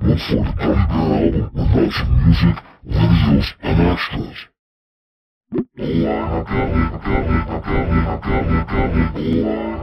Look for the Gummy Bear album with lots of music, videos, and extras. Oh, I'm a gummy, gummy, gummy, gummy, gummy, oh, I'm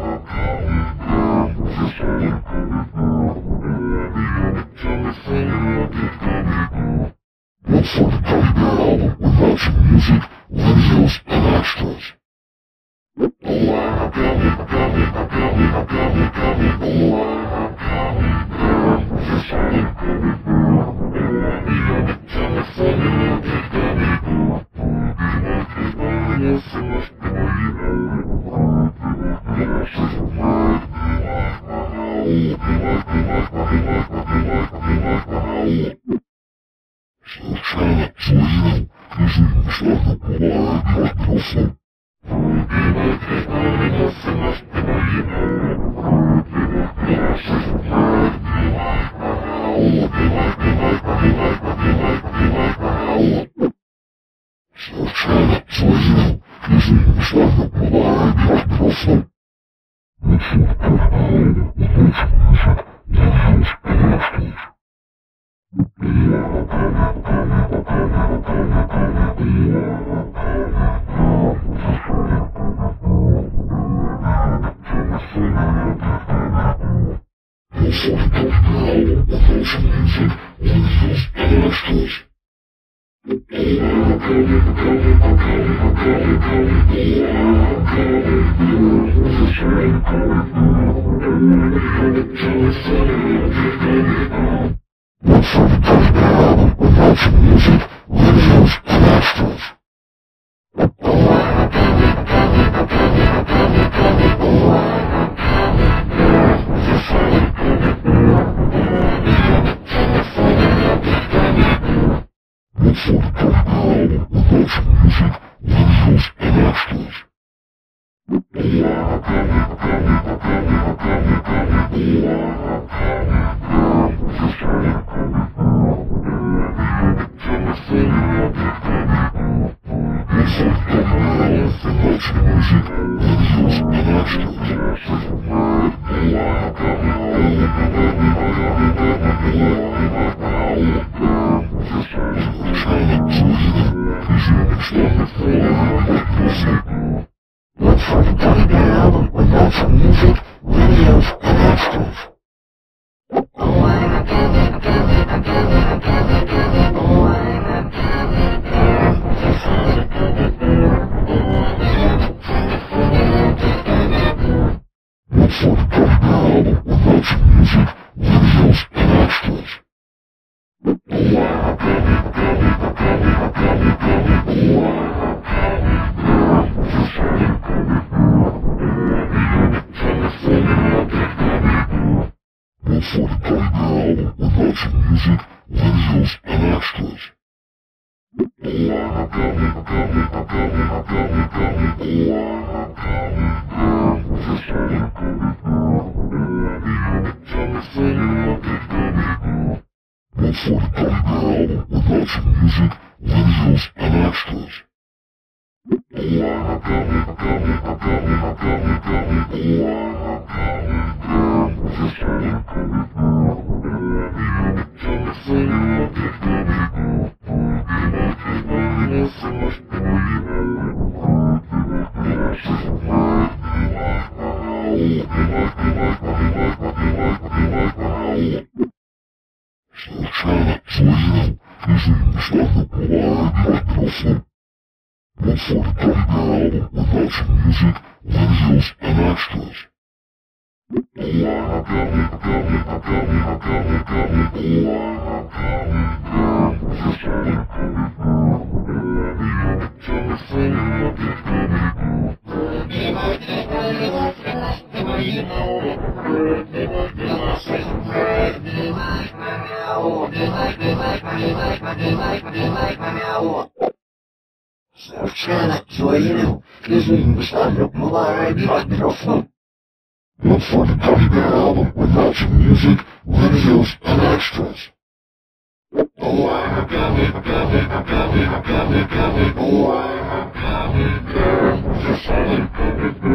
Сначала своим, изумим славу бывает микрофон. Сначала своим, изумим славу бывает микрофон. Also, the Gummy With lots of music, videos, and extras. Look music, for the Bear album with lots of music, videos, and extras. Случайно слышал, жизнь бесславно была микрофон. One for the coming album with lots of music, videos, and extras. Serçanak soyunu, gözüm dışarı, mübarek bir mikrofon. Look for the Gummy Bear album with of music, videos, and extras. Oh, I'm a gummy, a gummy, a gummy, a gummy, gummy. Oh, I'm a gummy bear. I'm a gummy bear.